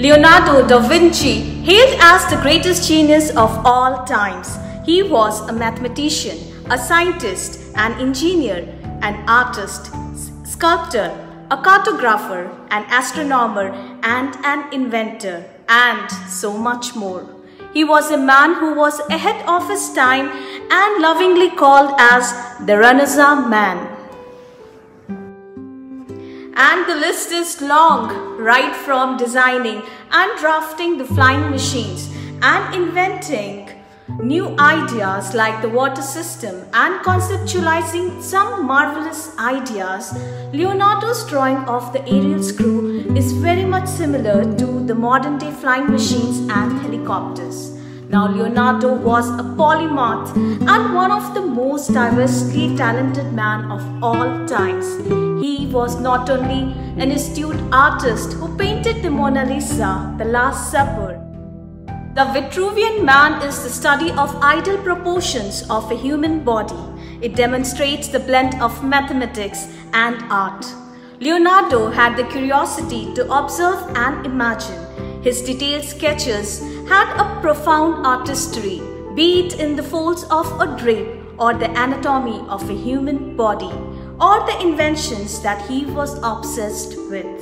Leonardo da Vinci, hailed as the greatest genius of all times, he was a mathematician, a scientist, an engineer, an artist, sculptor, a cartographer, an astronomer, and an inventor, and so much more. He was a man who was ahead of his time and lovingly called as the Renaissance man. And the list is long, right from designing and drafting the flying machines and inventing new ideas like the water system and conceptualizing some marvelous ideas, Leonardo's drawing of the aerial screw is very much similar to the modern day flying machines and helicopters. Now, Leonardo was a polymath and one of the most diversely talented men of all times. He was not only an astute artist who painted the Mona Lisa, the Last Supper, the Vitruvian man is the study of ideal proportions of a human body. It demonstrates the blend of mathematics and art. Leonardo had the curiosity to observe and imagine. His detailed sketches had a profound artistry, be it in the folds of a drape or the anatomy of a human body or the inventions that he was obsessed with.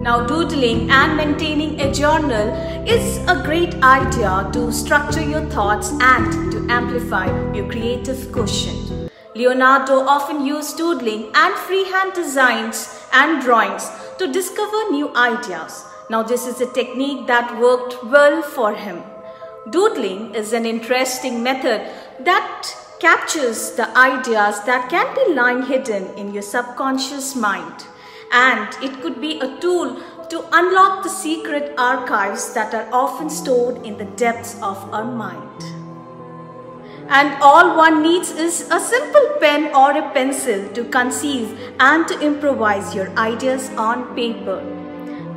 Now doodling and maintaining a journal is a great idea to structure your thoughts and to amplify your creative quotient. Leonardo often used doodling and freehand designs and drawings to discover new ideas. Now this is a technique that worked well for him. Doodling is an interesting method that captures the ideas that can be lying hidden in your subconscious mind and it could be a tool to unlock the secret archives that are often stored in the depths of our mind. And all one needs is a simple pen or a pencil to conceive and to improvise your ideas on paper.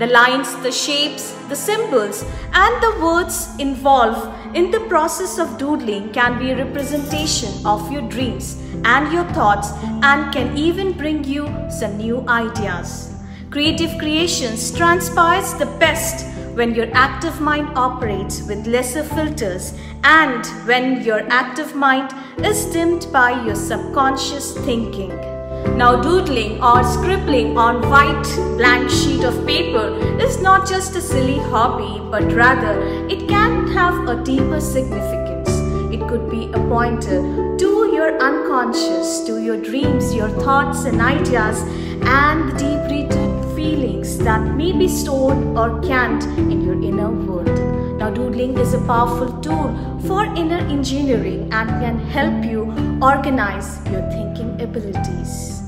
The lines, the shapes, the symbols and the words involved in the process of doodling can be a representation of your dreams and your thoughts and can even bring you some new ideas. Creative creations transpires the best when your active mind operates with lesser filters and when your active mind is dimmed by your subconscious thinking. Now doodling or scribbling on white blank sheet of paper is not just a silly hobby but rather it can have a deeper significance. It could be a pointer to your unconscious, to your dreams, your thoughts and ideas and the deep-rooted feelings that may be stored or can't in your inner world. Now doodling is a powerful tool for inner engineering and can help you organize your thinking abilities.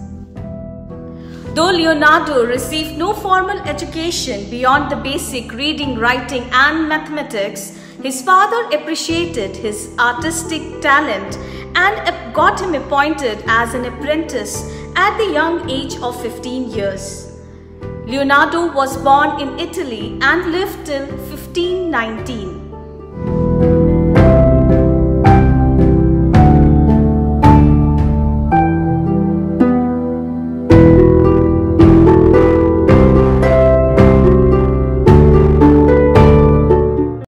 Though Leonardo received no formal education beyond the basic reading, writing and mathematics, his father appreciated his artistic talent and got him appointed as an apprentice at the young age of 15 years. Leonardo was born in Italy and lived till 1519.